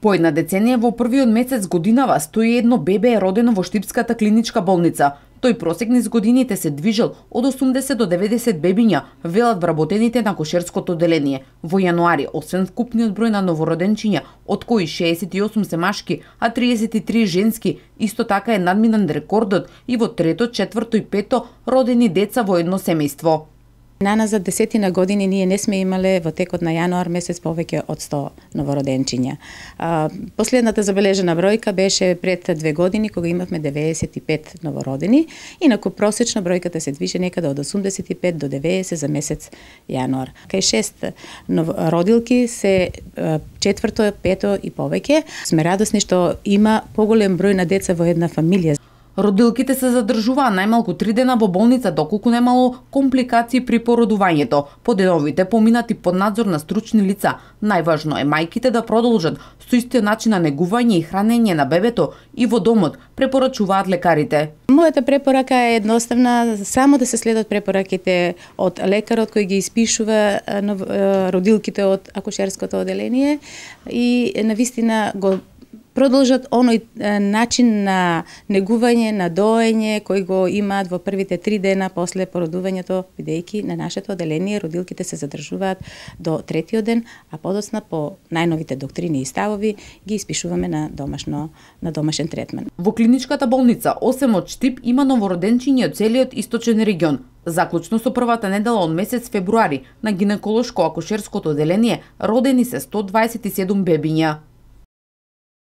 По една деценија во првиот месец годинава 101 бебе е родено во Штипската клиничка болница. Тој просек низ годините се движел од 80 до 90 бебиња, велат вработените на кошерското деление. Во јануари, освен вкупниот број на новороденчиња, од кои 68 се машки, а 33 женски, исто така е надминан рекордот и во трето, четврто и пето родени деца во едно семејство. Наназад десетина години ние не сме имале во текот на јануар месец повеќе од 100 новороденчиња. Последната забележена бројка беше пред две години кога имавме 95 новородени, инаку просечно бројката се движи некаде од 85 до 90 за месец јануар. Кај шест родилки се четврто, пето и повеќе. Сме радосни што има поголем број на деца во една фамилија. Родилките се задржуваа најмалку три дена во болница доколку немало компликации при породувањето. Поденовите поминати под надзор на стручни лица. Најважно е мајките да продолжат со истиот начин на негување и хранење на бебето и во домот, препорачуваат лекарите. Мојата препорака е едноставна, само да се следат препораките од лекарот кој ги испишува родилките од акушерското оделение и на вистина го продолжат оној начин на негување, на доење кој го имаат во првите три дена после породувањето, бидејќи на нашето оделение родилките се задржуваат до третиот ден, а подоцна по најновите доктрини и ставови ги испишуваме на домашно на домашен третман. Во клиничката болница, осем од Штип има новороденчиња од целиот источен регион. Заклучно со првата недела од месец февруари на гинеколошко акушерското оделение родени се 127 бебиња.